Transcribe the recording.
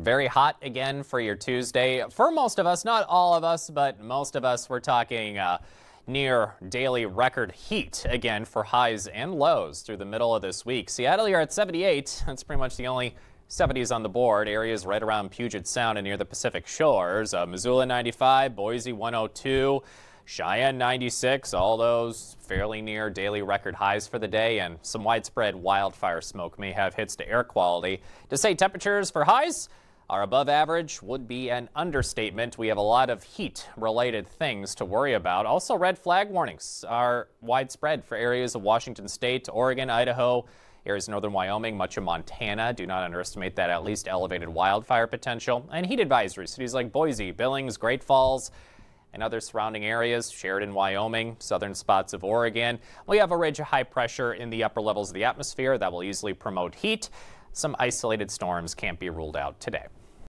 Very hot again for your Tuesday. For most of us, not all of us, but most of us, we're talking uh, near daily record heat again for highs and lows through the middle of this week. Seattle, you're at 78. That's pretty much the only 70s on the board. Areas right around Puget Sound and near the Pacific Shores. Uh, Missoula 95, Boise 102. Cheyenne 96, all those fairly near daily record highs for the day, and some widespread wildfire smoke may have hits to air quality. To say temperatures for highs are above average would be an understatement. We have a lot of heat related things to worry about. Also, red flag warnings are widespread for areas of Washington state, Oregon, Idaho, areas of northern Wyoming, much of Montana. Do not underestimate that at least elevated wildfire potential. And heat advisories, cities like Boise, Billings, Great Falls, and other surrounding areas, Sheridan, Wyoming, southern spots of Oregon. We have a ridge of high pressure in the upper levels of the atmosphere that will easily promote heat. Some isolated storms can't be ruled out today.